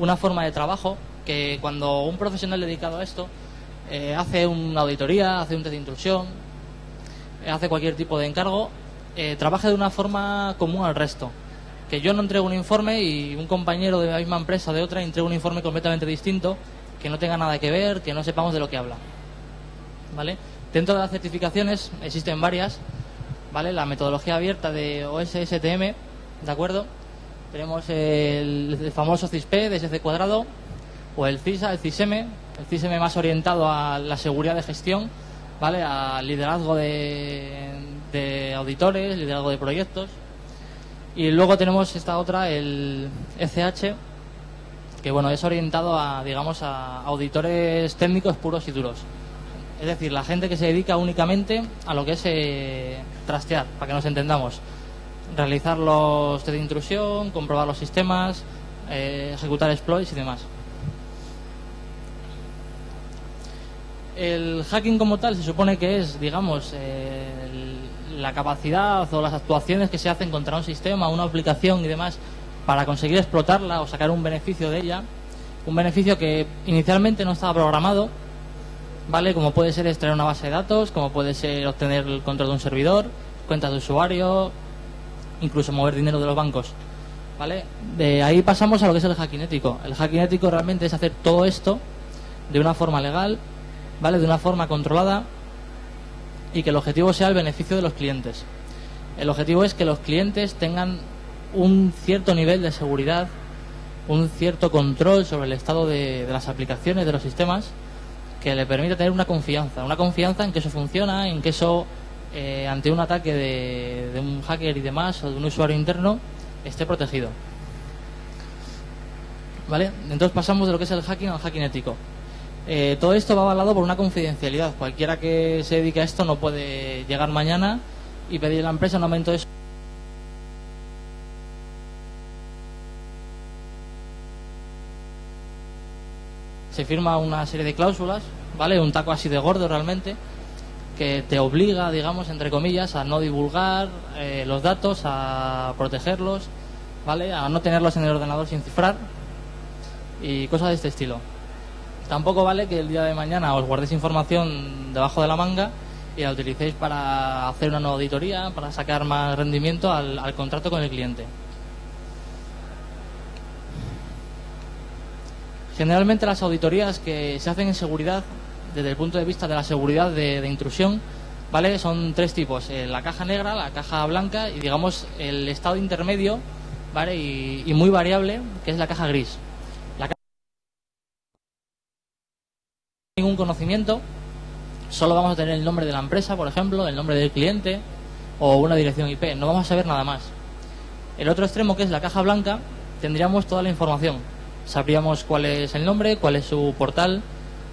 una forma de trabajo que cuando un profesional dedicado a esto eh, hace una auditoría, hace un test de intrusión, eh, hace cualquier tipo de encargo, eh, trabaje de una forma común al resto. Que yo no entrego un informe y un compañero de la misma empresa de otra entrega un informe completamente distinto, que no tenga nada que ver, que no sepamos de lo que habla. ¿Vale? Dentro de las certificaciones existen varias, ¿vale? La metodología abierta de OSSTM, ¿de acuerdo? Tenemos el, famoso CISP de SC cuadrado, o el CISA, el CISM, el CISM más orientado a la seguridad de gestión, ¿vale? Al liderazgo de, de auditores, liderazgo de proyectos. Y luego tenemos esta otra, el ECH, que bueno, es orientado a, digamos, a auditores técnicos puros y duros. Es decir, la gente que se dedica únicamente a lo que es eh, trastear, para que nos entendamos. Realizar los test de intrusión, comprobar los sistemas, eh, ejecutar exploits y demás. El hacking como tal se supone que es, digamos, eh, la capacidad o las actuaciones que se hacen contra un sistema, una aplicación y demás para conseguir explotarla o sacar un beneficio de ella. Un beneficio que inicialmente no estaba programado, ¿vale? Como puede ser extraer una base de datos, como puede ser obtener el control de un servidor, cuentas de usuario, incluso mover dinero de los bancos. ¿Vale? De ahí pasamos a lo que es el hacking ético. El hacking ético realmente es hacer todo esto de una forma legal, ¿vale? De una forma controlada y que el objetivo sea el beneficio de los clientes. El objetivo es que los clientes tengan un cierto nivel de seguridad, un cierto control sobre el estado de, de las aplicaciones, de los sistemas, que le permita tener una confianza, una confianza en que eso funciona, en que eso, eh, ante un ataque de, de un hacker y demás, o de un usuario interno, esté protegido. ¿Vale? Entonces pasamos de lo que es el hacking al hacking ético. Eh, todo esto va avalado por una confidencialidad. Cualquiera que se dedique a esto no puede llegar mañana y pedir a la empresa un aumento de su- se firma una serie de cláusulas, ¿vale? Un taco así de gordo realmente, que te obliga, digamos, entre comillas, a no divulgar eh, los datos, a protegerlos, ¿vale? A no tenerlos en el ordenador sin cifrar y cosas de este estilo. Tampoco vale que el día de mañana os guardéis información debajo de la manga y la utilicéis para hacer una nueva auditoría, para sacar más rendimiento al, al contrato con el cliente. Generalmente las auditorías que se hacen en seguridad, desde el punto de vista de la seguridad de, de intrusión, ¿vale? Son tres tipos, eh, la caja negra, la caja blanca y digamos el estado intermedio, ¿vale? Y, y muy variable, que es la caja gris. La caja ningún conocimiento, solo vamos a tener el nombre de la empresa, por ejemplo, el nombre del cliente o una dirección IP, no vamos a saber nada más. El otro extremo, que es la caja blanca, tendríamos toda la información. Sabríamos cuál es el nombre, cuál es su portal,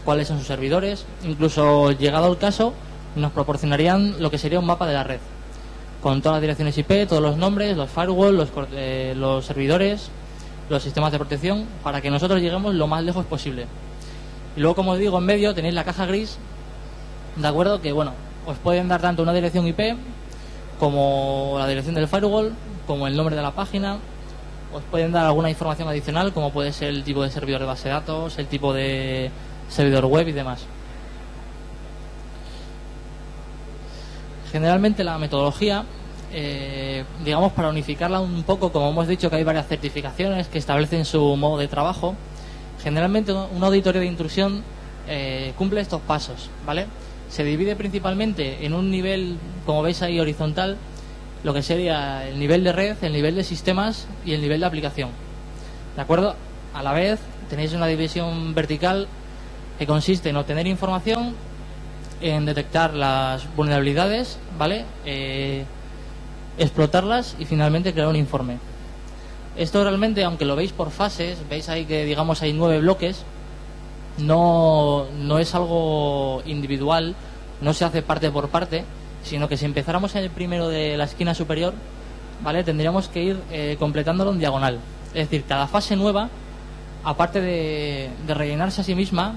cuáles son sus servidores, incluso llegado el caso, nos proporcionarían lo que sería un mapa de la red, con todas las direcciones IP, todos los nombres, los firewalls, los, eh, los servidores, los sistemas de protección, para que nosotros lleguemos lo más lejos posible. Y luego, como os digo, en medio tenéis la caja gris, ¿de acuerdo? Que, bueno, os pueden dar tanto una dirección IP como la dirección del firewall, como el nombre de la página. Os pueden dar alguna información adicional, como puede ser el tipo de servidor de base de datos, el tipo de servidor web y demás. Generalmente la metodología, eh, digamos, para unificarla un poco, como hemos dicho que hay varias certificaciones que establecen su modo de trabajo, generalmente una auditoría de intrusión eh, cumple estos pasos, ¿vale? Se divide principalmente en un nivel, como veis ahí, horizontal, lo que sería el nivel de red, el nivel de sistemas y el nivel de aplicación. ¿De acuerdo? A la vez tenéis una división vertical que consiste en obtener información, en detectar las vulnerabilidades, ¿vale? Eh, explotarlas y finalmente crear un informe. Esto realmente, aunque lo veis por fases, veis ahí que digamos hay nueve bloques, no, no es algo individual, no se hace parte por parte, sino que si empezáramos en el primero de la esquina superior, ¿vale? Tendríamos que ir eh, completándolo en diagonal. Es decir, cada fase nueva, aparte de, de rellenarse a sí misma,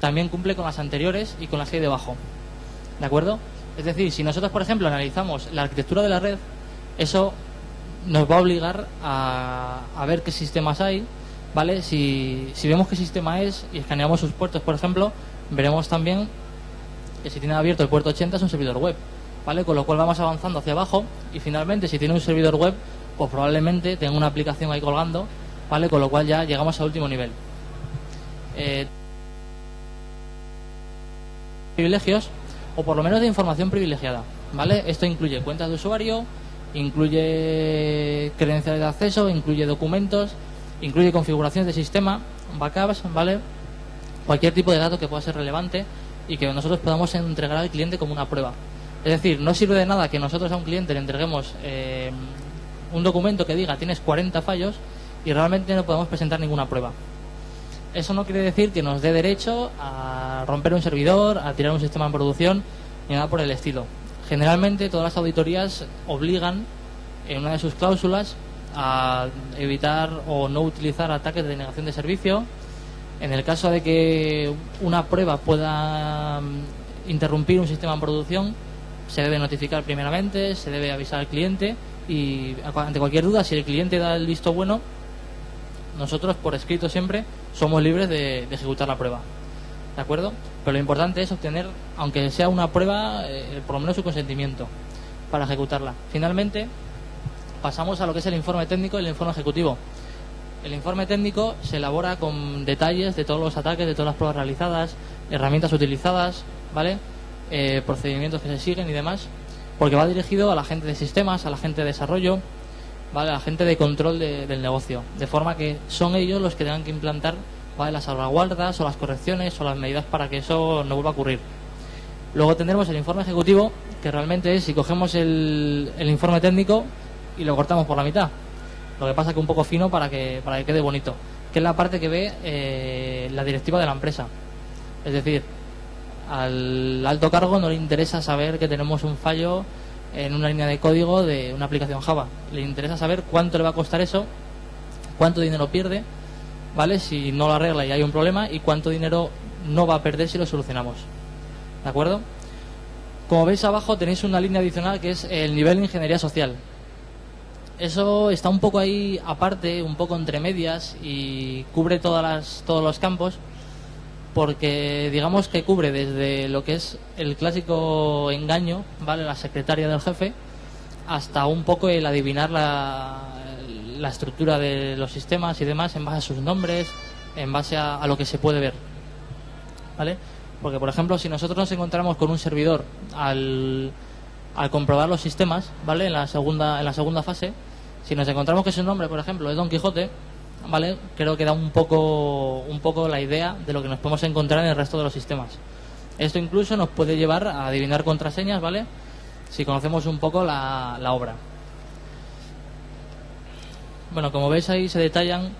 también cumple con las anteriores y con las que hay debajo. ¿De acuerdo? Es decir, si nosotros, por ejemplo, analizamos la arquitectura de la red, eso nos va a obligar a, ver qué sistemas hay, ¿vale? Si, si vemos qué sistema es y escaneamos sus puertos, por ejemplo, veremos también que si tiene abierto el puerto 80 es un servidor web, ¿vale? Con lo cual vamos avanzando hacia abajo y finalmente si tiene un servidor web, pues probablemente tenga una aplicación ahí colgando, ¿vale? Con lo cual ya llegamos al último nivel. Eh, privilegios o por lo menos de información privilegiada, ¿vale? Esto incluye cuentas de usuario, incluye credenciales de acceso, incluye documentos, incluye configuraciones de sistema, backups, ¿vale? Cualquier tipo de dato que pueda ser relevante y que nosotros podamos entregar al cliente como una prueba. Es decir, no sirve de nada que nosotros a un cliente le entreguemos eh, un documento que diga tienes 40 fallos y realmente no podemos presentar ninguna prueba. Eso no quiere decir que nos dé derecho a romper un servidor, a tirar un sistema en producción, ni nada por el estilo. Generalmente todas las auditorías obligan en una de sus cláusulas a evitar o no utilizar ataques de denegación de servicio. En el caso de que una prueba pueda mm, interrumpir un sistema en producción, se debe notificar primeramente, se debe avisar al cliente y ante cualquier duda, si el cliente da el visto bueno, nosotros por escrito siempre somos libres de, ejecutar la prueba. ¿De acuerdo? Pero lo importante es obtener, aunque sea una prueba, eh, por lo menos su consentimiento para ejecutarla. Finalmente, pasamos a lo que es el informe técnico y el informe ejecutivo. El informe técnico se elabora con detalles de todos los ataques, de todas las pruebas realizadas, herramientas utilizadas, ¿vale? Eh, procedimientos que se siguen y demás, porque va dirigido a la gente de sistemas, a la gente de desarrollo, ¿vale? la gente de control del negocio, de forma que son ellos los que tengan que implantar ¿vale? las salvaguardas o las correcciones o las medidas para que eso no vuelva a ocurrir. Luego tendremos el informe ejecutivo, que realmente es si cogemos el, el informe técnico, y lo cortamos por la mitad. Lo que pasa que un poco fino para que, para que quede bonito. Que es la parte que ve eh, la directiva de la empresa. Es decir, al alto cargo no le interesa saber que tenemos un fallo en una línea de código de una aplicación Java. Le interesa saber cuánto le va a costar eso, cuánto dinero pierde, ¿vale? Si no lo arregla y hay un problema, y cuánto dinero no va a perder si lo solucionamos. ¿De acuerdo? Como veis abajo tenéis una línea adicional que es el nivel de ingeniería social eso está un poco ahí aparte, un poco entre medias y cubre todas las, todos los campos porque digamos que cubre desde lo que es el clásico engaño, ¿vale? La secretaria del jefe, hasta un poco el adivinar la, la estructura de los sistemas y demás en base a sus nombres, en base a, a, lo que se puede ver, ¿vale? Porque, por ejemplo, si nosotros nos encontramos con un servidor al, al comprobar los sistemas, ¿vale? En la segunda, en la segunda fase, si nos encontramos que su nombre, por ejemplo, es Don Quijote, ¿vale? Creo que da un poco, un poco la idea de lo que nos podemos encontrar en el resto de los sistemas. Esto incluso nos puede llevar a adivinar contraseñas, ¿vale? Si conocemos un poco la, la obra. Bueno, como veis ahí se detallan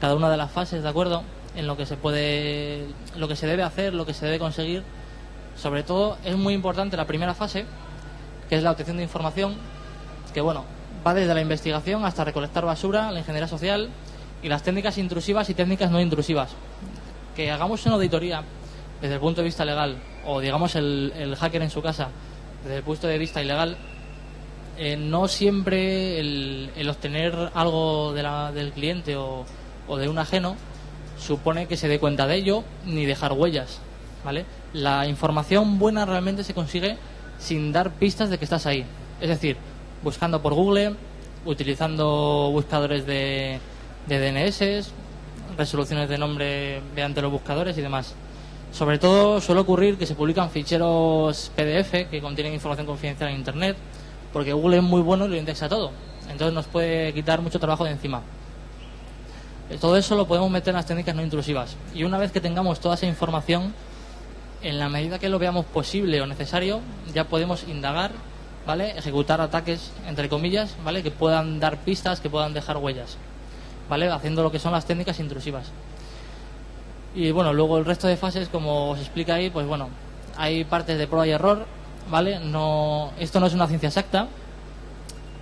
cada una de las fases, ¿de acuerdo? En lo que se puede, lo que se debe hacer, lo que se debe conseguir. Sobre todo es muy importante la primera fase, que es la obtención de información, que bueno, va desde la investigación hasta recolectar basura, la ingeniería social y las técnicas intrusivas y técnicas no intrusivas. Que hagamos una auditoría desde el punto de vista legal o digamos el, hacker en su casa desde el punto de vista ilegal, eh, no siempre el, obtener algo del cliente o, o, de un ajeno supone que se dé cuenta de ello ni dejar huellas. ¿vale? La información buena realmente se consigue sin dar pistas de que estás ahí. Es decir, buscando por Google, utilizando buscadores de, de DNS, resoluciones de nombre mediante los buscadores y demás. Sobre todo suele ocurrir que se publican ficheros PDF que contienen información confidencial en Internet, porque Google es muy bueno y lo indexa todo. Entonces nos puede quitar mucho trabajo de encima. Todo eso lo podemos meter en las técnicas no intrusivas. Y una vez que tengamos toda esa información, en la medida que lo veamos posible o necesario, ya podemos indagar ¿vale? Ejecutar ataques, entre comillas, ¿vale? Que puedan dar pistas, que puedan dejar huellas, ¿vale? Haciendo lo que son las técnicas intrusivas. Y bueno, luego el resto de fases, como os explica ahí, pues bueno, hay partes de prueba y error, ¿vale? No, esto no es una ciencia exacta,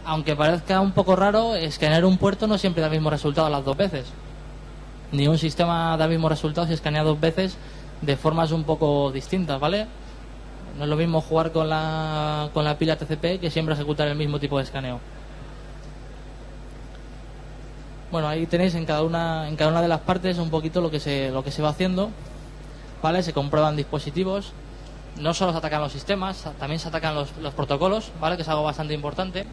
aunque parezca un poco raro, escanear un puerto no siempre da el mismo resultado las dos veces. Ni un sistema da el mismo resultado si escanea dos veces de formas un poco distintas, ¿vale? No es lo mismo jugar con la, con la pila TCP que siempre ejecutar el mismo tipo de escaneo. Bueno, ahí tenéis en cada una, en cada una de las partes un poquito lo que se, lo que se va haciendo. ¿Vale? Se comprueban dispositivos. No solo se atacan los sistemas, también se atacan los, los protocolos, ¿vale? Que es algo bastante importante.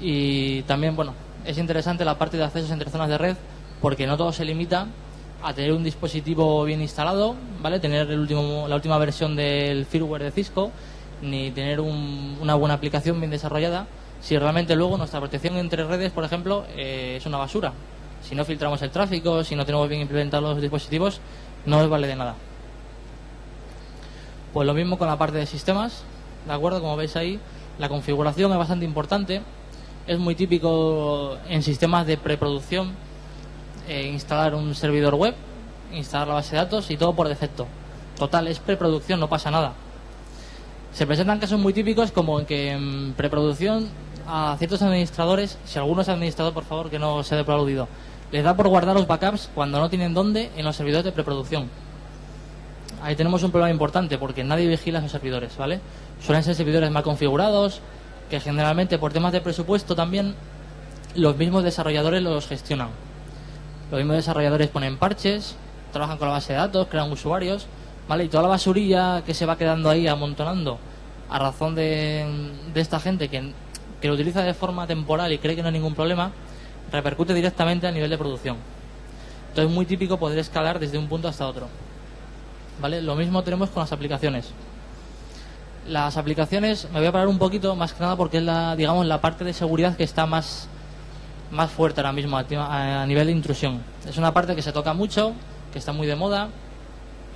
Y también, bueno, es interesante la parte de accesos entre zonas de red, porque no todo se limita a tener un dispositivo bien instalado, ¿vale? Tener el último, la última versión del firmware de Cisco, ni tener una buena aplicación bien desarrollada, si realmente luego nuestra protección entre redes, por ejemplo, eh, es una basura. Si no filtramos el tráfico, si no tenemos bien implementados los dispositivos, no nos vale de nada. Pues lo mismo con la parte de sistemas, ¿de acuerdo? Como veis ahí, la configuración es bastante importante. Es muy típico en sistemas de preproducción eh, instalar un servidor web, instalar la base de datos y todo por defecto. Total, es preproducción, no pasa nada. Se presentan casos muy típicos como en que en preproducción a ciertos administradores, si alguno es administrador, por favor, que no se dé por les da por guardar los backups cuando no tienen dónde en los servidores de preproducción. Ahí tenemos un problema importante porque nadie vigila esos servidores, ¿vale? Suelen ser servidores mal configurados, que generalmente por temas de presupuesto también los mismos desarrolladores los gestionan. Los mismos desarrolladores ponen parches, trabajan con la base de datos, crean usuarios, ¿vale? Y toda la basurilla que se va quedando ahí amontonando a razón de esta gente que que lo utiliza de forma temporal y cree que no hay ningún problema, repercute directamente a nivel de producción. Entonces es muy típico poder escalar desde un punto hasta otro. ¿Vale? Lo mismo tenemos con las aplicaciones. Las aplicaciones, me voy a parar un poquito, más que nada porque es la, digamos, la parte de seguridad que está más, más fuerte ahora mismo a, nivel de intrusión. Es una parte que se toca mucho, que está muy de moda.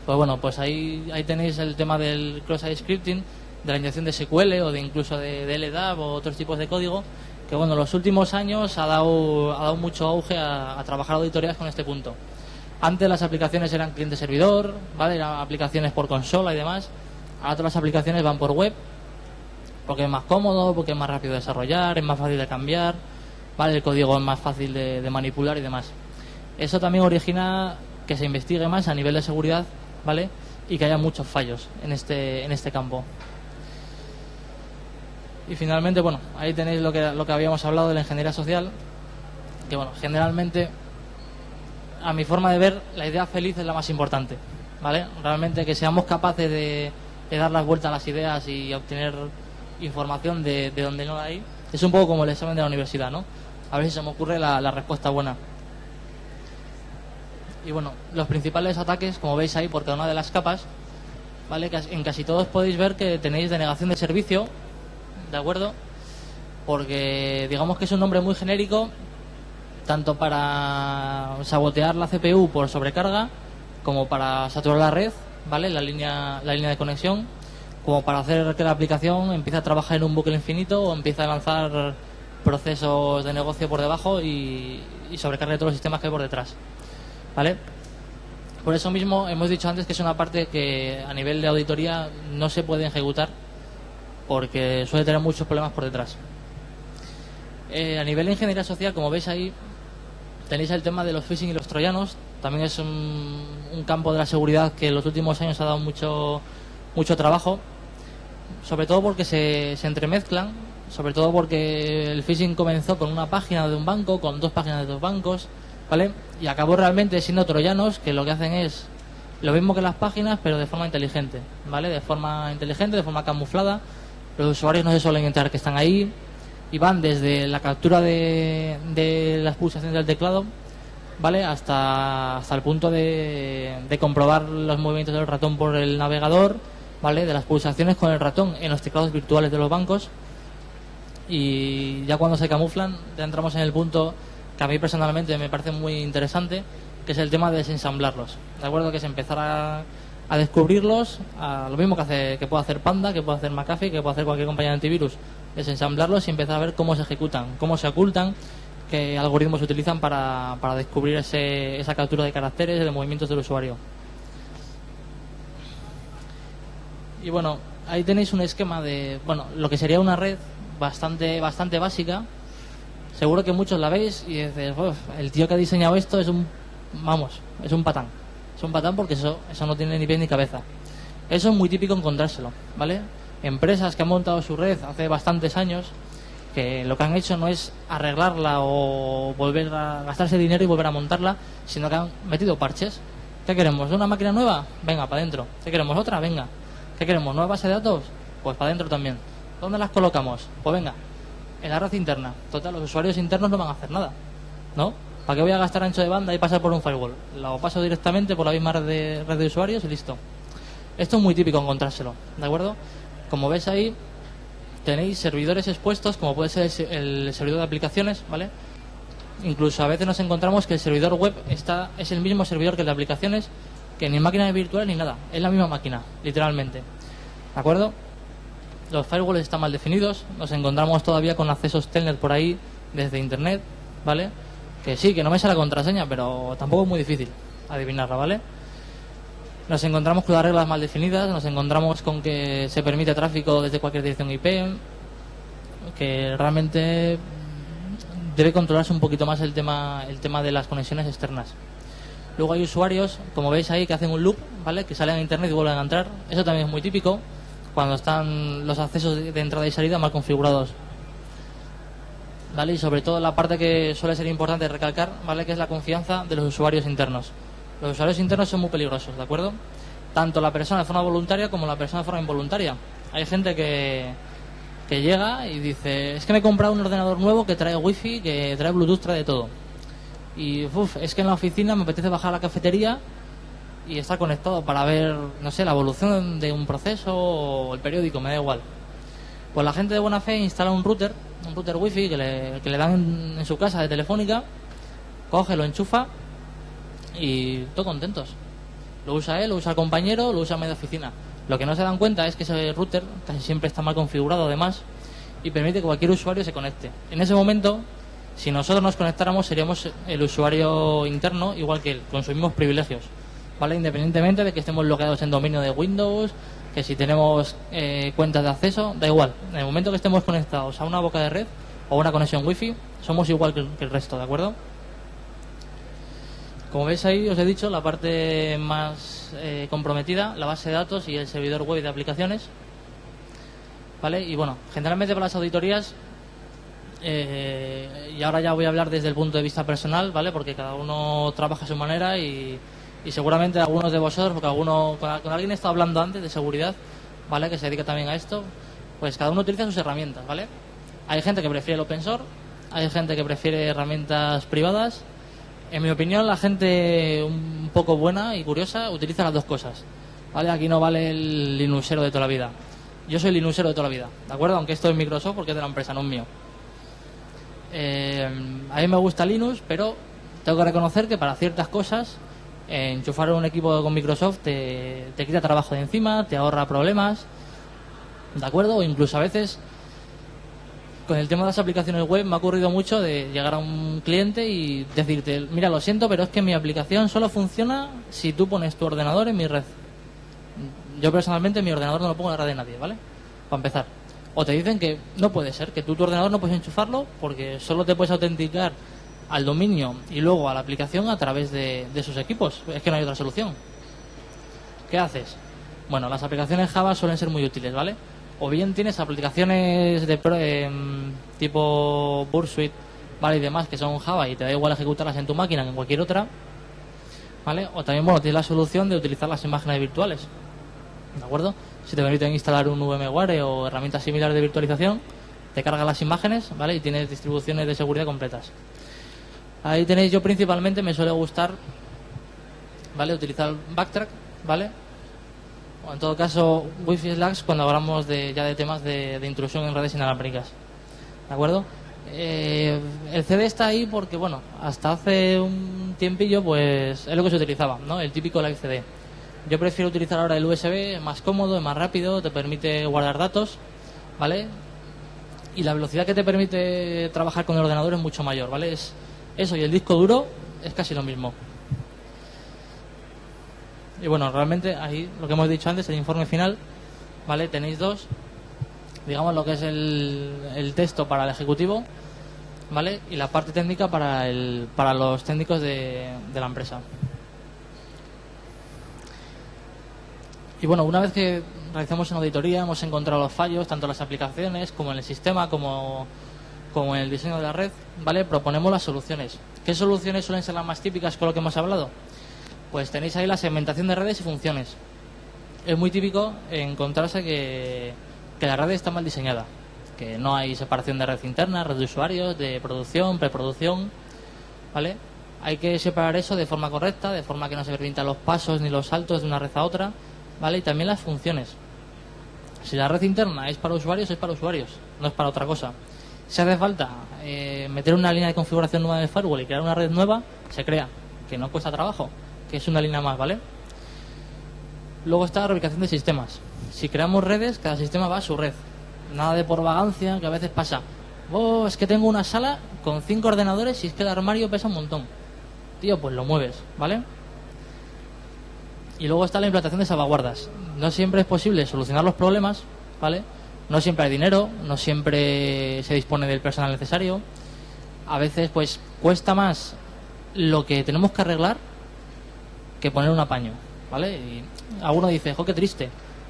Pues bueno, pues ahí, ahí tenéis el tema del cross-site scripting, de la inyección de SQL o de incluso de, LDAP o otros tipos de código, que bueno, en los últimos años ha dado, ha dado mucho auge a, trabajar auditorías con este punto. Antes las aplicaciones eran cliente-servidor, ¿vale? Eran aplicaciones por consola y demás. Ahora todas las aplicaciones van por web, porque es más cómodo, porque es más rápido de desarrollar, es más fácil de cambiar, ¿vale? El código es más fácil de, de manipular y demás. Eso también origina que se investigue más a nivel de seguridad, ¿vale? Y que haya muchos fallos en este, en este campo. Y finalmente, bueno, ahí tenéis lo que, lo que habíamos hablado de la ingeniería social, que bueno, generalmente, a mi forma de ver, la idea feliz es la más importante, ¿vale? Realmente que seamos capaces de, dar las vueltas a las ideas y obtener información de, donde no la hay, es un poco como el examen de la universidad, ¿no? A ver si se me ocurre la, la respuesta buena. Y bueno, los principales ataques, como veis ahí por cada una de las capas, ¿vale? En casi todos podéis ver que tenéis denegación de servicio, ¿de acuerdo? Porque digamos que es un nombre muy genérico, tanto para sabotear la CPU por sobrecarga, como para saturar la red, ¿vale? La línea, la línea de conexión, como para hacer que la aplicación empiece a trabajar en un bucle infinito o empiece a lanzar procesos de negocio por debajo y, y sobrecargue todos los sistemas que hay por detrás, ¿vale? Por eso mismo hemos dicho antes que es una parte que a nivel de auditoría no se puede ejecutar porque suele tener muchos problemas por detrás. Eh, a nivel de ingeniería social, como veis ahí, tenéis el tema de los phishing y los troyanos. También es un, campo de la seguridad que en los últimos años ha dado mucho, mucho trabajo, sobre todo porque se, se entremezclan, sobre todo porque el phishing comenzó con una página de un banco, con dos páginas de dos bancos, ¿vale? Y acabó realmente siendo troyanos que lo que hacen es lo mismo que las páginas, pero de forma inteligente, ¿vale? De forma inteligente, de forma camuflada los usuarios no se suelen enterar que están ahí y van desde la captura de, de las pulsaciones del teclado ¿vale? Hasta, hasta el punto de, de, comprobar los movimientos del ratón por el navegador, ¿vale? De las pulsaciones con el ratón en los teclados virtuales de los bancos. Y ya cuando se camuflan, ya entramos en el punto que a mí personalmente me parece muy interesante, que es el tema de desensamblarlos. ¿De acuerdo? Que es empezar a a descubrirlos, a lo mismo que, hace, que puede hacer Panda, que puede hacer McAfee, que puede hacer cualquier compañía de antivirus, desensamblarlos y empezar a ver cómo se ejecutan, cómo se ocultan, qué algoritmos se utilizan para, para descubrir ese, esa captura de caracteres, de movimientos del usuario. Y bueno, ahí tenéis un esquema de, bueno, lo que sería una red bastante, bastante básica. Seguro que muchos la veis y dices, el tío que ha diseñado esto es un, vamos, es un patán es un patán porque eso, eso no tiene ni pie ni cabeza. Eso es muy típico encontrárselo, ¿vale? Empresas que han montado su red hace bastantes años que lo que han hecho no es arreglarla o volver a gastarse dinero y volver a montarla, sino que han metido parches. ¿Qué queremos? ¿Una máquina nueva? Venga, para adentro. ¿Qué queremos? ¿Otra? Venga. ¿Qué queremos? ¿Nueva base de datos? Pues para adentro también. ¿Dónde las colocamos? Pues venga, en la red interna. Total, los usuarios internos no van a hacer nada. ¿No? ¿Para qué voy a gastar ancho de banda y pasar por un firewall? Lo paso directamente por la misma red de, red de usuarios y listo. Esto es muy típico encontrárselo, ¿de acuerdo? Como ves ahí, tenéis servidores expuestos, como puede ser el servidor de aplicaciones, ¿vale? Incluso a veces nos encontramos que el servidor web está es el mismo servidor que el de aplicaciones, que ni máquina virtual ni nada, es la misma máquina, literalmente. ¿De acuerdo? Los firewalls están mal definidos, nos encontramos todavía con accesos telnet por ahí desde internet, ¿vale? Que sí, que no me sale la contraseña, pero tampoco es muy difícil adivinarla, ¿vale? Nos encontramos con las reglas mal definidas, nos encontramos con que se permite tráfico desde cualquier dirección IP, que realmente debe controlarse un poquito más el tema, el tema de las conexiones externas. Luego hay usuarios, como veis ahí, que hacen un loop, ¿vale? Que salen a internet y vuelven a entrar. Eso también es muy típico cuando están los accesos de entrada y salida mal configurados. ¿Vale? Y sobre todo la parte que suele ser importante recalcar, ¿vale? Que es la confianza de los usuarios internos. Los usuarios internos son muy peligrosos, ¿de acuerdo? Tanto la persona de forma voluntaria como la persona de forma involuntaria. Hay gente que, que llega y dice, es que me he comprado un ordenador nuevo que trae wifi, que trae bluetooth, trae de todo. Y uf, es que en la oficina me apetece bajar a la cafetería y estar conectado para ver, no sé, la evolución de un proceso o el periódico, me da igual. Pues la gente de buena fe instala un router, un router wifi que le, que le dan en, su casa de telefónica, coge, lo enchufa y todo contentos. Lo usa él, lo usa el compañero, lo usa media oficina. Lo que no se dan cuenta es que ese router casi siempre está mal configurado además y permite que cualquier usuario se conecte. En ese momento, si nosotros nos conectáramos, seríamos el usuario interno igual que él, con sus mismos privilegios. ¿Vale? Independientemente de que estemos bloqueados en dominio de Windows, que si tenemos eh, cuentas de acceso, da igual. En el momento que estemos conectados a una boca de red o una conexión wifi, somos igual que el, que el resto, ¿de acuerdo? Como veis ahí, os he dicho la parte más eh, comprometida, la base de datos y el servidor web de aplicaciones. ¿Vale? Y bueno, generalmente para las auditorías, eh, y ahora ya voy a hablar desde el punto de vista personal, ¿vale? Porque cada uno trabaja a su manera y, y seguramente algunos de vosotros, porque alguno, con, con alguien he estado hablando antes de seguridad, ¿vale? Que se dedica también a esto, pues cada uno utiliza sus herramientas, ¿vale? Hay gente que prefiere el open source, hay gente que prefiere herramientas privadas en mi opinión, la gente un poco buena y curiosa utiliza las dos cosas. ¿Vale? Aquí no vale el Linuxero de toda la vida. Yo soy Linuxero de toda la vida, ¿de acuerdo? Aunque esto es Microsoft porque es de la empresa, no es mío. Eh, a mí me gusta Linux, pero tengo que reconocer que para ciertas cosas, enchufar un equipo con Microsoft te, te quita trabajo de encima, te ahorra problemas, ¿de acuerdo? O incluso a veces con el tema de las aplicaciones web me ha ocurrido mucho de llegar a un cliente y decirte, mira, lo siento, pero es que mi aplicación solo funciona si tú pones tu ordenador en mi red. Yo personalmente mi ordenador no lo pongo en la red de nadie, ¿vale? Para empezar. O te dicen que no puede ser, que tú tu ordenador no puedes enchufarlo porque solo te puedes autenticar al dominio y luego a la aplicación a través de, de sus equipos. Es que no hay otra solución. ¿Qué haces? Bueno, las aplicaciones Java suelen ser muy útiles, ¿vale? o bien tienes aplicaciones de eh, tipo Bursuite vale y demás que son Java y te da igual ejecutarlas en tu máquina que en cualquier otra vale o también bueno tienes la solución de utilizar las imágenes virtuales de acuerdo si te permiten instalar un VMware o herramientas similares de virtualización te carga las imágenes vale y tienes distribuciones de seguridad completas ahí tenéis yo principalmente me suele gustar vale utilizar Backtrack vale o en todo caso Wi-Fi Slacks cuando hablamos de, ya de temas de, intrusión en redes inalámbricas. ¿De acuerdo? Eh, el CD está ahí porque, bueno, hasta hace un tiempillo, pues es lo que se utilizaba, ¿no? El típico Live CD. Yo prefiero utilizar ahora el USB, es más cómodo, es más rápido, te permite guardar datos, ¿vale? Y la velocidad que te permite trabajar con el ordenador es mucho mayor, ¿vale? Es eso y el disco duro es casi lo mismo. Y bueno, realmente ahí lo que hemos dicho antes, el informe final, ¿vale? Tenéis dos, digamos lo que es el, el texto para el ejecutivo, ¿vale? Y la parte técnica para, el, para los técnicos de, de la empresa. Y bueno, una vez que realizamos una auditoría, hemos encontrado los fallos, tanto en las aplicaciones como en el sistema, como como en el diseño de la red, ¿vale? Proponemos las soluciones. ¿Qué soluciones suelen ser las más típicas con lo que hemos hablado? Pues tenéis ahí la segmentación de redes y funciones. Es muy típico encontrarse que, que la red está mal diseñada, que no hay separación de red interna, red de usuarios, de producción, preproducción, ¿vale? Hay que separar eso de forma correcta, de forma que no se permitan los pasos ni los saltos de una red a otra, ¿vale? Y también las funciones. Si la red interna es para usuarios, es para usuarios, no es para otra cosa. Si hace falta eh, meter una línea de configuración nueva el firewall y crear una red nueva, se crea, que no cuesta trabajo, que es una línea más, ¿vale? Luego está la reubicación de sistemas. Si creamos redes, cada sistema va a su red. Nada de por vagancia, que a veces pasa. Oh, es que tengo una sala con cinco ordenadores y es que el armario pesa un montón. Tío, pues lo mueves, ¿vale? Y luego está la implantación de salvaguardas. No siempre es posible solucionar los problemas, ¿vale? No siempre hay dinero, no siempre se dispone del personal necesario. A veces, pues, cuesta más lo que tenemos que arreglar que poner un apaño, ¿vale? Y alguno dice, jo, qué triste.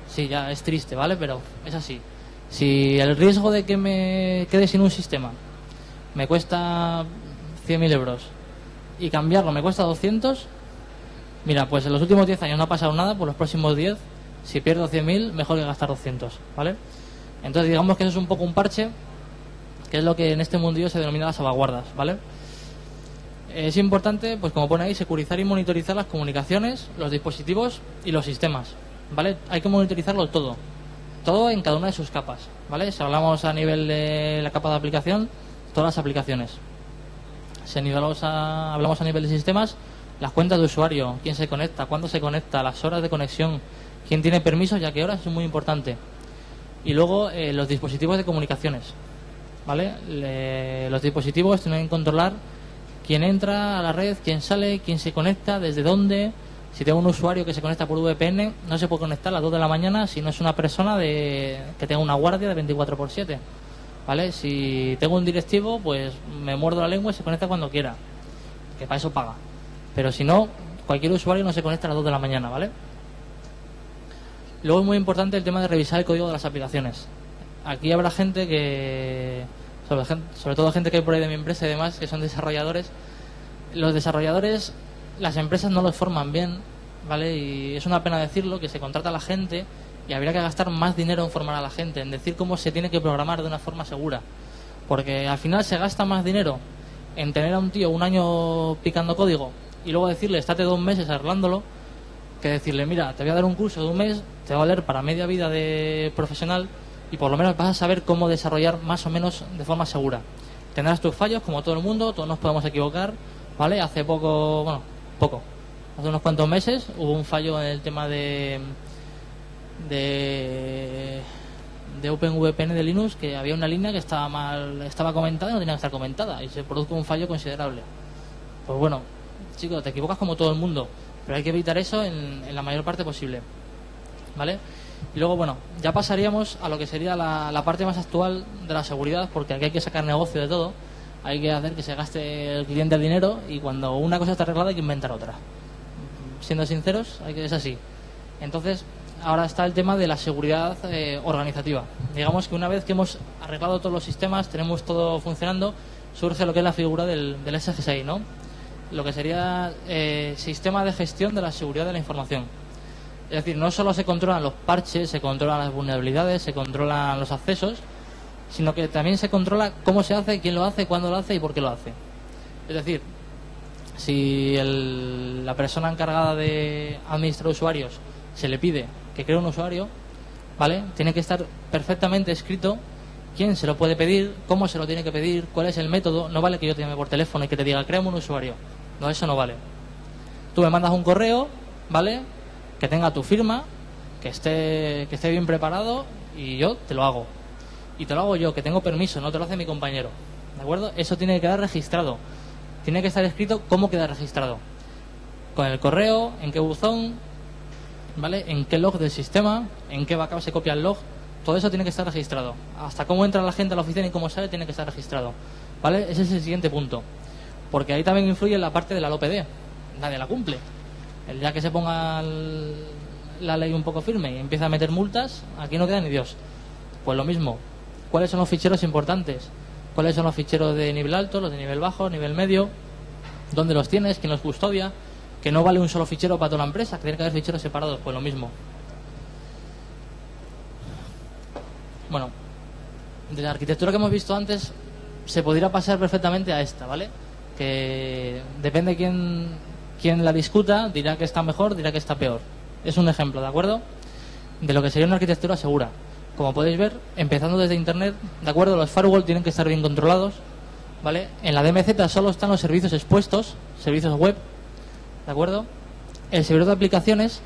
Sí, ya es triste, ¿vale? Pero es así. Si el riesgo de que me quede sin un sistema me cuesta 100.000 euros y cambiarlo me cuesta 200, mira, pues en los últimos 10 años no ha pasado nada, por los próximos 10, si pierdo 100.000, mejor que gastar 200, ¿vale? Entonces digamos que eso es un poco un parche, que es lo que en este mundillo se denomina las salvaguardas, ¿vale? Es importante, pues como pone ahí, securizar y monitorizar las comunicaciones, los dispositivos y los sistemas, ¿vale? Hay que monitorizarlo todo, todo en cada una de sus capas, ¿vale? Si hablamos a nivel de la capa de aplicación, todas las aplicaciones. Si a, hablamos a nivel de sistemas, las cuentas de usuario, quién se conecta, cuándo se conecta, las horas de conexión, quién tiene permiso y a qué horas es muy importante. Y luego eh, los dispositivos de comunicaciones. ¿Vale? los dispositivos tienen que controlar quién entra a la red, quién sale, quién se conecta, desde dónde. Si tengo un usuario que se conecta por VPN, no se puede conectar a las 2 de la mañana si no es una persona de, que tenga una guardia de 24 por 7. ¿Vale? Si tengo un directivo, pues me muerdo la lengua y se conecta cuando quiera. Que para eso paga. Pero si no, cualquier usuario no se conecta a las 2 de la mañana, ¿vale? Luego es muy importante el tema de revisar el código de las aplicaciones. Aquí habrá gente que, sobre, todo gente que hay por ahí de mi empresa y demás, que son desarrolladores. Los desarrolladores, las empresas no los forman bien, ¿vale? Y es una pena decirlo, que se contrata a la gente y habría que gastar más dinero en formar a la gente, en decir cómo se tiene que programar de una forma segura. Porque al final se gasta más dinero en tener a un tío un año picando código y luego decirle, estate dos meses arreglándolo, que decirle, mira, te voy a dar un curso de un mes, te va a valer para media vida de profesional y por lo menos vas a saber cómo desarrollar más o menos de forma segura. Tendrás tus fallos, como todo el mundo, todos nos podemos equivocar, ¿vale? Hace poco, bueno, poco, hace unos cuantos meses hubo un fallo en el tema de de de OpenVPN de Linux que había una línea que estaba mal, estaba comentada y no tenía que estar comentada y se produjo un fallo considerable. Pues bueno, chicos, te equivocas como todo el mundo. Pero hay que evitar eso en, la mayor parte posible. ¿Vale? Y luego, bueno, ya pasaríamos a lo que sería la, parte más actual de la seguridad, porque aquí hay que sacar negocio de todo. Hay que hacer que se gaste el cliente el dinero y cuando una cosa está arreglada hay que inventar otra. Siendo sinceros, hay que es así. Entonces, ahora está el tema de la seguridad eh, organizativa. Digamos que una vez que hemos arreglado todos los sistemas, tenemos todo funcionando, surge lo que es la figura del, del SGSI, ¿no? Lo que sería eh, sistema de gestión de la seguridad de la información. Es decir, no solo se controlan los parches, se controlan las vulnerabilidades, se controlan los accesos, sino que también se controla cómo se hace, quién lo hace, cuándo lo hace y por qué lo hace. Es decir, si la persona encargada de administrar usuarios se le pide que cree un usuario, ¿vale? Tiene que estar perfectamente escrito quién se lo puede pedir, cómo se lo tiene que pedir, cuál es el método. No vale que yo te llame por teléfono y que te diga, créame un usuario. No, eso no vale. Tú me mandas un correo, ¿vale? Que tenga tu firma, que esté, que esté bien preparado y yo te lo hago. Y te lo hago yo, que tengo permiso, no te lo hace mi compañero. ¿De acuerdo? Eso tiene que quedar registrado. Tiene que estar escrito cómo queda registrado. Con el correo, en qué buzón, ¿vale? En qué log del sistema, en qué backup se copia el log. Todo eso tiene que estar registrado. Hasta cómo entra la gente a la oficina y cómo sale tiene que estar registrado. ¿Vale? Ese es el siguiente punto porque ahí también influye la parte de la LOPD. Nadie la cumple. El día que se ponga la ley un poco firme y empieza a meter multas, aquí no queda ni Dios. Pues lo mismo. ¿Cuáles son los ficheros importantes? cuáles son los ficheros de nivel alto, los de nivel bajo, nivel medio, dónde los tienes, quién los custodia, que no vale un solo fichero para toda la empresa, que tiene que haber ficheros separados, pues lo mismo. Bueno, de la arquitectura que hemos visto antes se podría pasar perfectamente a esta, ¿vale? Que depende quién, quién la discuta, dirá que está mejor, dirá que está peor. Es un ejemplo, ¿de acuerdo? De lo que sería una arquitectura segura. Como podéis ver, empezando desde Internet, ¿de acuerdo? Los firewall tienen que estar bien controlados, ¿vale? En la DMZ solo están los servicios expuestos, servicios web, ¿de acuerdo? El servidor de aplicaciones,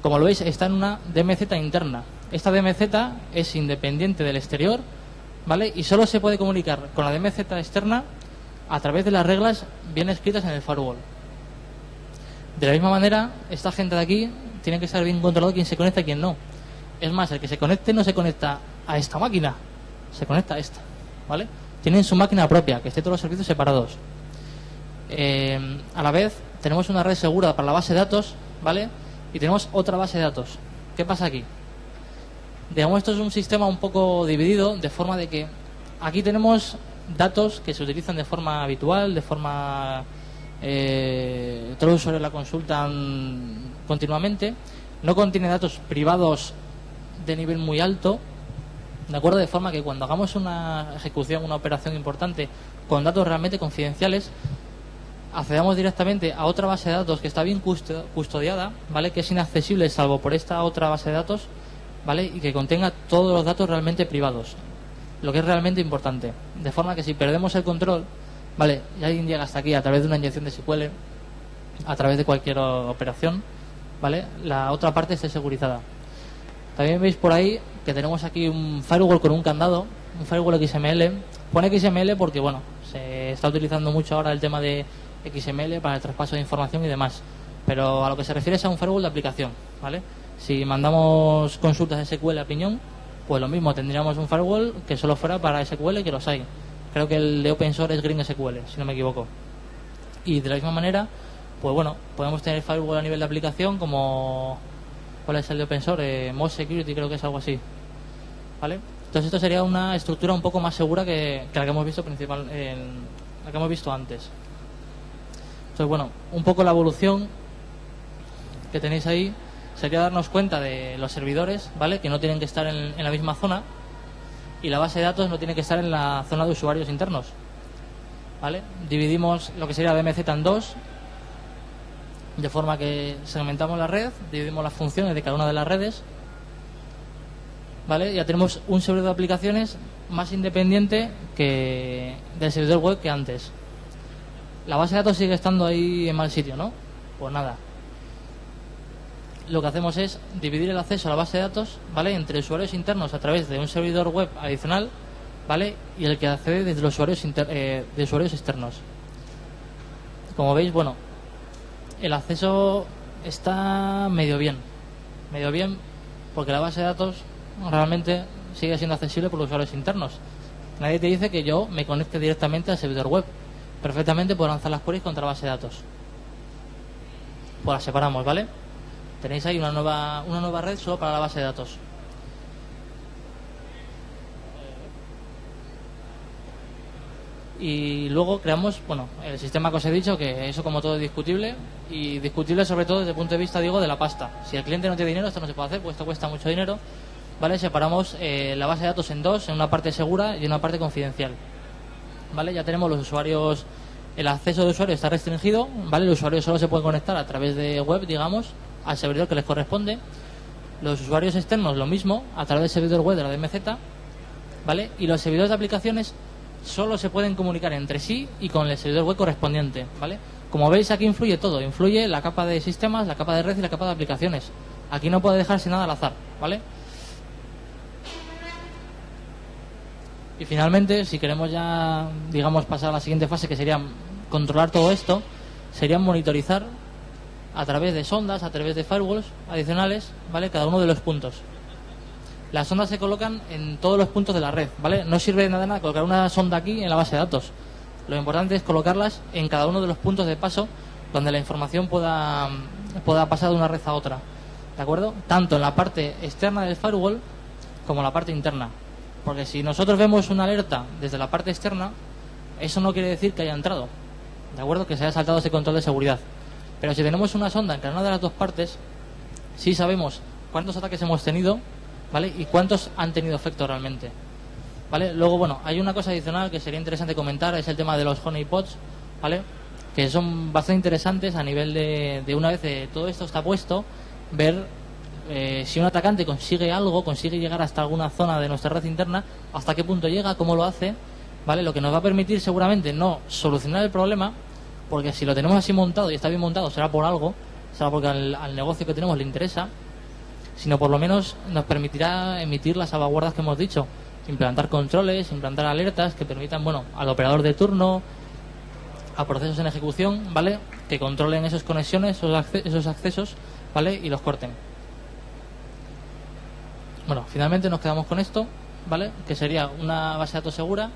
como lo veis, está en una DMZ interna. Esta DMZ es independiente del exterior, ¿vale? Y solo se puede comunicar con la DMZ externa a través de las reglas bien escritas en el firewall. De la misma manera, esta gente de aquí tiene que estar bien controlado quién se conecta y quién no. Es más, el que se conecte no se conecta a esta máquina, se conecta a esta, ¿vale? Tienen su máquina propia, que esté todos los servicios separados. Eh, a la vez, tenemos una red segura para la base de datos, ¿vale? Y tenemos otra base de datos. ¿Qué pasa aquí? Digamos, esto es un sistema un poco dividido, de forma de que aquí tenemos datos que se utilizan de forma habitual, de forma... Eh, todos los usuarios la consultan continuamente. No contiene datos privados de nivel muy alto, ¿de acuerdo? De forma que cuando hagamos una ejecución, una operación importante con datos realmente confidenciales, accedamos directamente a otra base de datos que está bien custodiada, ¿vale? Que es inaccesible salvo por esta otra base de datos, ¿vale? Y que contenga todos los datos realmente privados, lo que es realmente importante. De forma que si perdemos el control, ¿vale? Y alguien llega hasta aquí a través de una inyección de SQL, a través de cualquier operación, ¿vale? La otra parte esté segurizada. También veis por ahí que tenemos aquí un firewall con un candado, un firewall XML. Pone XML porque, bueno, se está utilizando mucho ahora el tema de XML para el traspaso de información y demás. Pero a lo que se refiere es a un firewall de aplicación, ¿vale? Si mandamos consultas SQL a piñón, pues lo mismo, tendríamos un firewall que solo fuera para SQL, que los hay. Creo que el de open source es Green SQL, si no me equivoco. Y de la misma manera, pues bueno, podemos tener firewall a nivel de aplicación como ¿Cuál es el de open source? Eh, Security creo que es algo así. ¿Vale? Entonces esto sería una estructura un poco más segura que, la que hemos visto principal, en, la que hemos visto antes. Entonces bueno, un poco la evolución que tenéis ahí sería darnos cuenta de los servidores, ¿vale? Que no tienen que estar en, la misma zona y la base de datos no tiene que estar en la zona de usuarios internos. ¿Vale? Dividimos lo que sería DMZ en dos de forma que segmentamos la red, dividimos las funciones de cada una de las redes, ¿vale? Ya tenemos un servidor de aplicaciones más independiente que del servidor web que antes. La base de datos sigue estando ahí en mal sitio, ¿no? Pues nada. Lo que hacemos es dividir el acceso a la base de datos, ¿vale? Entre usuarios internos a través de un servidor web adicional, ¿vale? Y el que accede desde los usuarios, eh, de usuarios externos. Como veis, bueno, el acceso está medio bien. Medio bien porque la base de datos realmente sigue siendo accesible por los usuarios internos. Nadie te dice que yo me conecte directamente al servidor web. Perfectamente puedo lanzar las queries contra la base de datos. Pues las separamos, ¿vale? Tenéis ahí una nueva, una nueva red solo para la base de datos. y luego creamos, bueno, el sistema que os he dicho, que eso como todo es discutible y discutible sobre todo desde el punto de vista, digo, de la pasta. Si el cliente no tiene dinero, esto no se puede hacer, pues esto cuesta mucho dinero, ¿vale? Separamos eh, la base de datos en dos, en una parte segura y en una parte confidencial, ¿vale? Ya tenemos los usuarios, el acceso de usuario está restringido, ¿vale? El usuario solo se puede conectar a través de web, digamos, al servidor que les corresponde. Los usuarios externos lo mismo, a través del servidor web de la DMZ, ¿vale? Y los servidores de aplicaciones solo se pueden comunicar entre sí y con el servidor web correspondiente, ¿vale? Como veis aquí influye todo, influye la capa de sistemas, la capa de red y la capa de aplicaciones. Aquí no puede dejarse nada al azar, ¿vale? Y finalmente, si queremos ya, digamos, pasar a la siguiente fase, que sería controlar todo esto, sería monitorizar a través de sondas, a través de firewalls adicionales, ¿vale? Cada uno de los puntos las sondas se colocan en todos los puntos de la red, ¿vale? No sirve de nada, colocar una sonda aquí en la base de datos. Lo importante es colocarlas en cada uno de los puntos de paso donde la información pueda, pueda pasar de una red a otra. ¿De acuerdo? Tanto en la parte externa del firewall como en la parte interna. Porque si nosotros vemos una alerta desde la parte externa, eso no quiere decir que haya entrado. ¿De acuerdo? Que se haya saltado ese control de seguridad. Pero si tenemos una sonda en cada una de las dos partes, sí sabemos cuántos ataques hemos tenido, ¿vale? Y cuántos han tenido efecto realmente. ¿Vale? Luego, bueno, hay una cosa adicional que sería interesante comentar, es el tema de los honeypots, ¿vale? Que son bastante interesantes a nivel de, de una vez de todo esto está puesto, ver eh, si un atacante consigue algo, consigue llegar hasta alguna zona de nuestra red interna, hasta qué punto llega, cómo lo hace, ¿vale? Lo que nos va a permitir seguramente no solucionar el problema, porque si lo tenemos así montado y está bien montado será por algo, será porque al, negocio que tenemos le interesa, sino por lo menos nos permitirá emitir las salvaguardas que hemos dicho, implantar controles, implantar alertas que permitan, bueno, al operador de turno, a procesos en ejecución, ¿vale? Que controlen esas conexiones, esos accesos, ¿vale? Y los corten. Bueno, finalmente nos quedamos con esto, ¿vale? Que sería una base de datos segura.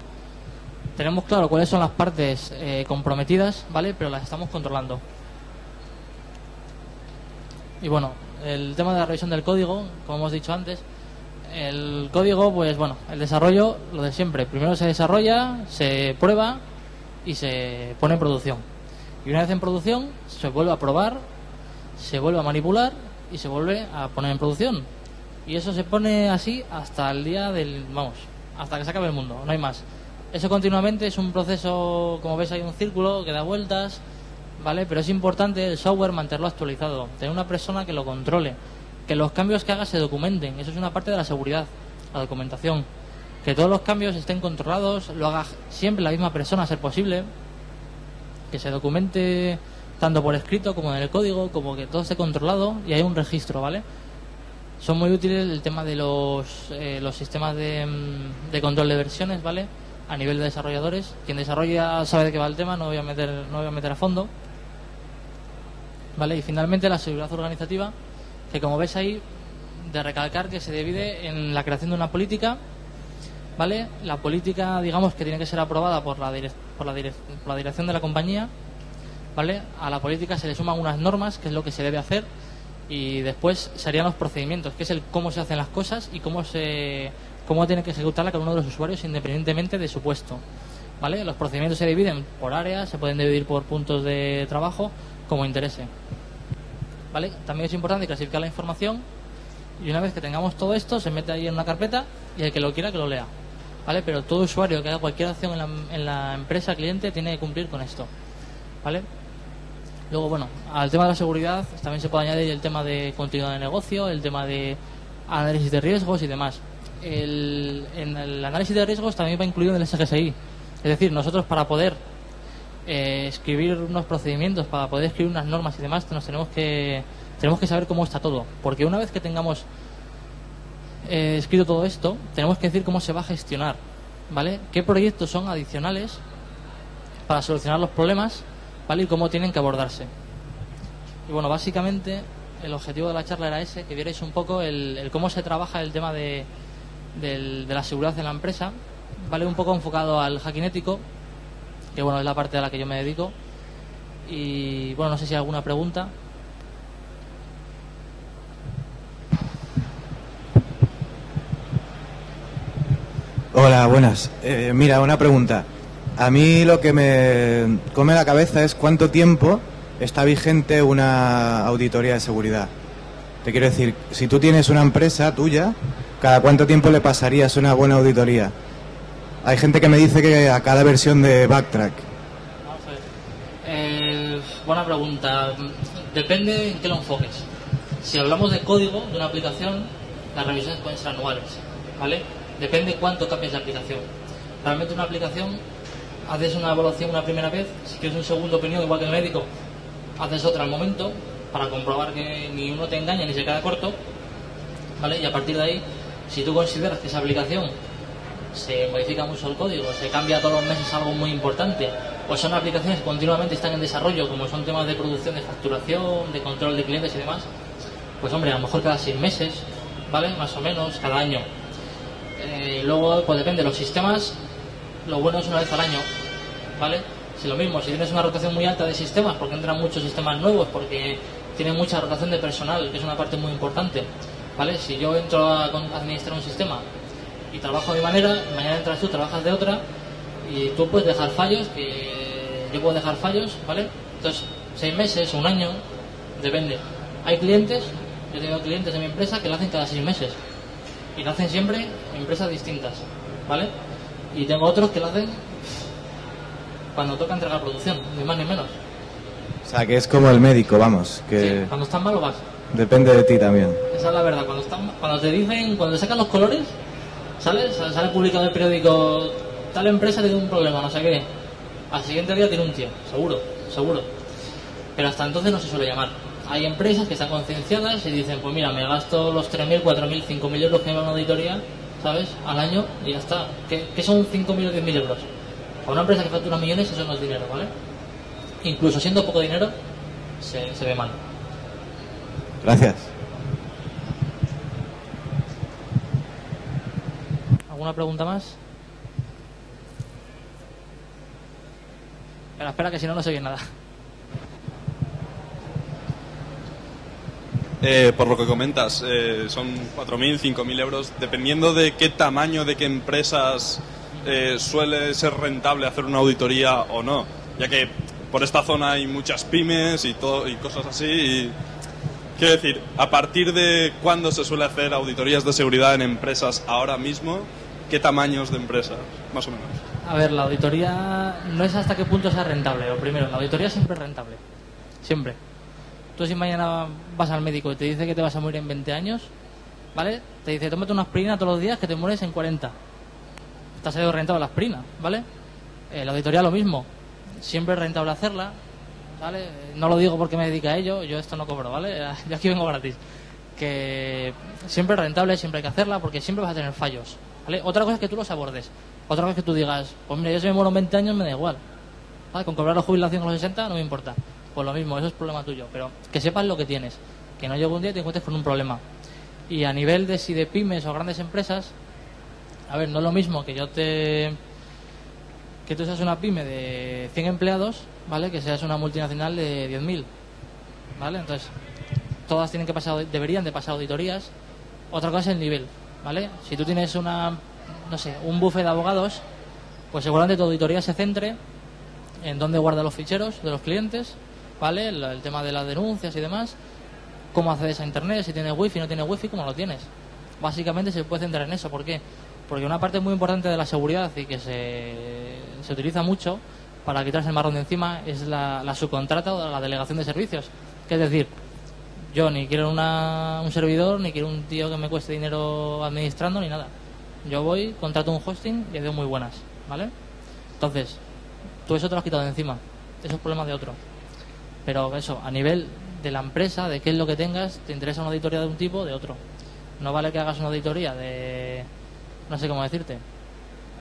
Tenemos claro cuáles son las partes eh, comprometidas, ¿vale? Pero las estamos controlando. Y bueno, el tema de la revisión del código, como hemos dicho antes, el código, pues bueno, el desarrollo, lo de siempre. Primero se desarrolla, se prueba y se pone en producción. Y una vez en producción, se vuelve a probar, se vuelve a manipular y se vuelve a poner en producción. Y eso se pone así hasta el día del, vamos, hasta que se acabe el mundo, no hay más. Eso continuamente es un proceso, como ves hay un círculo que da vueltas, ¿vale? Pero es importante el software mantenerlo actualizado, tener una persona que lo controle, que los cambios que haga se documenten, eso es una parte de la seguridad, la documentación. Que todos los cambios estén controlados, lo haga siempre la misma persona a ser posible, que se documente tanto por escrito como en el código, como que todo esté controlado y hay un registro, ¿vale? Son muy útiles el tema de los, eh, los sistemas mm, de, control de versiones, ¿vale? A nivel de desarrolladores. Quien desarrolla sabe de qué va el tema, no voy a meter, no voy a, meter a fondo. ¿Vale? Y finalmente la seguridad organizativa, que como ves ahí, de recalcar que se divide en la creación de una política, ¿vale? La política, digamos, que tiene que ser aprobada por la, por la, por la dirección de la compañía, ¿vale? A la política se le suman unas normas, que es lo que se debe hacer, y después serían los procedimientos, que es el cómo se hacen las cosas y cómo se cómo tiene que ejecutarla cada uno de los usuarios independientemente de su puesto. ¿Vale? Los procedimientos se dividen por áreas, se pueden dividir por puntos de trabajo, como interese. ¿Vale? También es importante clasificar la información y una vez que tengamos todo esto, se mete ahí en una carpeta y el que lo quiera que lo lea. ¿Vale? Pero todo usuario que haga cualquier acción en la, en la empresa cliente tiene que cumplir con esto. Luego, bueno, al tema de la seguridad también se puede añadir el tema de continuidad de negocio, el tema de análisis de riesgos y demás. El, en el análisis de riesgos también va incluido en el SGSI. Es decir, nosotros para poder eh, escribir unos procedimientos, para poder escribir unas normas y demás, nos tenemos que, tenemos que saber cómo está todo. Porque una vez que tengamos eh, escrito todo esto, tenemos que decir cómo se va a gestionar. ¿Vale? ¿Qué proyectos son adicionales para solucionar los problemas ¿vale? Y cómo tienen que abordarse. Y bueno, básicamente el objetivo de la charla era ese, que vierais un poco el, cómo se trabaja el tema de, de la seguridad en la empresa, ¿vale? Un poco enfocado al hacking ético, que bueno, es la parte a la que yo me dedico. Y bueno, no sé si hay alguna pregunta. Hola, buenas. Eh, mira, una pregunta. A mí lo que me come la cabeza es cuánto tiempo está vigente una auditoría de seguridad. Te quiero decir, si tú tienes una empresa tuya, ¿cada cuánto tiempo le pasarías una buena auditoría? Hay gente que me dice que a cada versión de Backtrack. Eh, buena pregunta. Depende en qué lo enfoques. Si hablamos de código de una aplicación, las revisiones pueden ser anuales, ¿vale? Depende cuánto cambies de aplicación. Realmente una aplicación haces una evaluación una primera vez, si quieres un segundo opinión, igual que el médico, haces otra al momento para comprobar que ni uno te engaña ni se queda corto, ¿vale? Y a partir de ahí, si tú consideras que esa aplicación se modifica mucho el código, se cambia todos los meses algo muy importante, o son aplicaciones que continuamente están en desarrollo, como son temas de producción, de facturación, de control de clientes y demás, pues hombre, a lo mejor cada seis meses, ¿vale? Más o menos, cada año. Eh, luego, pues depende, los sistemas lo bueno es una vez al año, ¿vale? Si lo mismo, si tienes una rotación muy alta de sistemas, porque entran muchos sistemas nuevos, porque tienen mucha rotación de personal, que es una parte muy importante, ¿vale? Si yo entro a administrar un sistema y trabajo de mi manera, mañana entras tú, trabajas de otra y tú puedes dejar fallos, que yo puedo dejar fallos, ¿vale? Entonces, seis meses, un año, depende. Hay clientes, yo tengo clientes de mi empresa que lo hacen cada seis meses y lo hacen siempre empresas distintas, ¿vale? Y tengo otros que lo hacen cuando toca entregar producción, ni más ni menos. O sea, que es como el médico, vamos, que Sí, cuando estás malo vas. Depende de ti también. Esa es la verdad. Cuando, están, cuando te dicen, cuando sacan los colores, ¿sale? Sale publicado el periódico, tal empresa tiene un problema, no sé qué. Al siguiente día tiene un tío, seguro, seguro. Pero hasta entonces no se suele llamar. Hay empresas que están concienciadas y dicen, pues mira, me gasto los 3.000, 4.000, 5.000 euros que me va una auditoría, ¿sabes? Al año y ya está. ¿Qué, qué son 5.000 o 10.000 euros? Para una empresa que factura millones eso no es dinero, ¿vale? Incluso siendo poco dinero, se ve mal. Gracias. ¿Alguna pregunta más? Espera, espera, que si no, no se oye nada. Eh, por lo que comentas, eh, son 4.000, 5.000 euros, dependiendo de qué tamaño, de qué empresas eh, suele ser rentable hacer una auditoría o no, ya que por esta zona hay muchas pymes y, todo, y cosas así. Y, quiero decir, a partir de cuándo se suele hacer auditorías de seguridad en empresas ahora mismo, ¿qué tamaños de empresas, más o menos? A ver, la auditoría no es hasta qué punto sea rentable. Lo primero, la auditoría siempre es rentable. Siempre. Tú si mañana vas al médico y te dice que te vas a morir en 20 años, ¿vale? Te dice, tómate una aspirina todos los días que te mueres en 40. Te ha salido rentable la aspirina, ¿vale? Eh, la auditoría lo mismo. Siempre es rentable hacerla, ¿vale? No lo digo porque me dedica a ello, yo esto no cobro, ¿vale? Yo aquí vengo gratis. Que siempre es rentable, siempre hay que hacerla porque siempre vas a tener fallos, ¿vale? Otra cosa es que tú los abordes. Otra cosa es que tú digas, pues mira, yo si me muero en 20 años me da igual. Con cobrar la jubilación a los 60 no me importa. Pues lo mismo, eso es problema tuyo. Pero que sepas lo que tienes. Que no llegue un día y te encuentres con un problema. Y a nivel de si de pymes o grandes empresas, a ver, no es lo mismo que yo te. Que tú seas una pyme de 100 empleados, ¿vale? Que seas una multinacional de 10.000, ¿vale? Entonces, todas tienen que pasar, deberían de pasar auditorías. Otra cosa es el nivel, ¿vale? Si tú tienes una, no sé, un buffet de abogados, pues seguramente tu auditoría se centre en dónde guarda los ficheros de los clientes, ¿vale? El, tema de las denuncias y demás, cómo accedes a internet, si tienes wifi, no tienes wifi, cómo lo tienes. Básicamente se puede centrar en eso, ¿por qué? Porque una parte muy importante de la seguridad y que se, se utiliza mucho para quitarse el marrón de encima es la, subcontrata o la delegación de servicios. Que es decir, yo ni quiero una- un servidor, ni quiero un tío que me cueste dinero administrando, ni nada. Yo voy, contrato un hosting y doy muy buenas, ¿vale? Entonces, tú eso te lo has quitado de encima. Eso es problema de otro. Pero eso, a nivel de la empresa, de qué es lo que tengas, te interesa una auditoría de un tipo o de otro. No vale que hagas una auditoría de. No sé cómo decirte.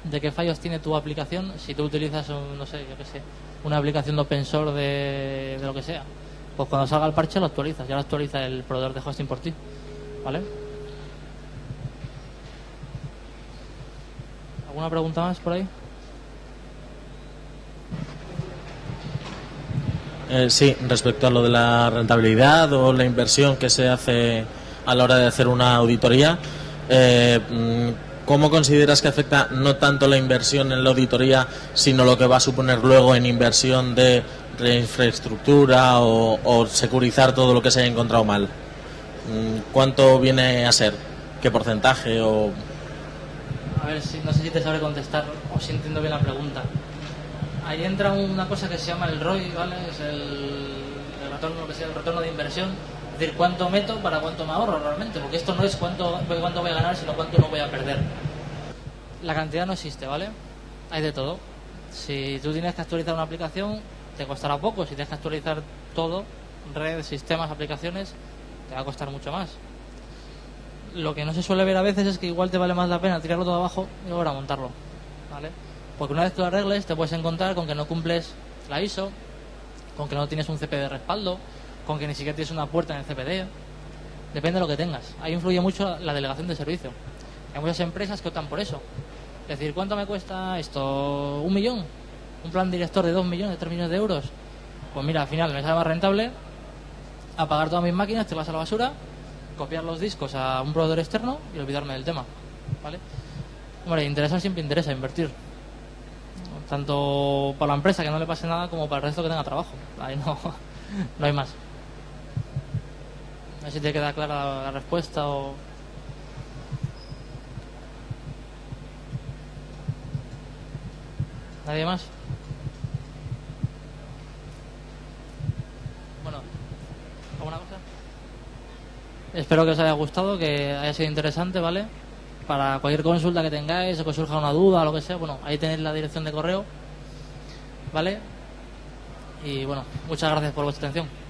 De qué fallos tiene tu aplicación si tú utilizas, un, no sé, yo qué sé, una aplicación de open source de, lo que sea. Pues cuando salga el parche lo actualizas, ya lo actualiza el proveedor de hosting por ti. ¿Vale? ¿Alguna pregunta más por ahí? Eh, sí, respecto a lo de la rentabilidad o la inversión que se hace a la hora de hacer una auditoría, eh, mm, ¿cómo consideras que afecta no tanto la inversión en la auditoría, sino lo que va a suponer luego en inversión de infraestructura o, o securizar todo lo que se haya encontrado mal? Mm, ¿Cuánto viene a ser? ¿Qué porcentaje? O... A ver, no sé si te sabré contestar o si entiendo bien la pregunta. Ahí entra una cosa que se llama el ROI, ¿vale? Es el, el retorno, que sea, el retorno de inversión. Es decir, cuánto meto para cuánto me ahorro realmente. Porque esto no es cuánto, cuánto voy a ganar, sino cuánto no voy a perder. La cantidad no existe, ¿vale? Hay de todo. Si tú tienes que actualizar una aplicación, te costará poco. Si tienes que actualizar todo, red, sistemas, aplicaciones, te va a costar mucho más lo que no se suele ver a veces es que igual te vale más la pena tirarlo todo abajo y volver a montarlo, ¿vale? Porque una vez que lo arregles te puedes encontrar con que no cumples la ISO, con que no tienes un CPD de respaldo, con que ni siquiera tienes una puerta en el CPD. Depende de lo que tengas. Ahí influye mucho la delegación de servicio. Hay muchas empresas que optan por eso. Es decir, ¿cuánto me cuesta esto? ¿Un millón? ¿Un plan director de dos millones, de tres millones de euros? Pues mira, al final me sale más rentable apagar todas mis máquinas, te vas a la basura, copiar los discos a un proveedor externo y olvidarme del tema. ¿Vale? Hombre, interesar siempre interesa, invertir. Tanto para la empresa que no le pase nada como para el resto que tenga trabajo. Ahí no, no hay más. No sé si te queda clara la respuesta o... ¿Nadie más? Bueno, ¿alguna cosa? Espero que os haya gustado, que haya sido interesante, ¿vale? Para cualquier consulta que tengáis o que surja una duda o lo que sea, bueno, ahí tenéis la dirección de correo, ¿vale? Y bueno, muchas gracias por vuestra atención.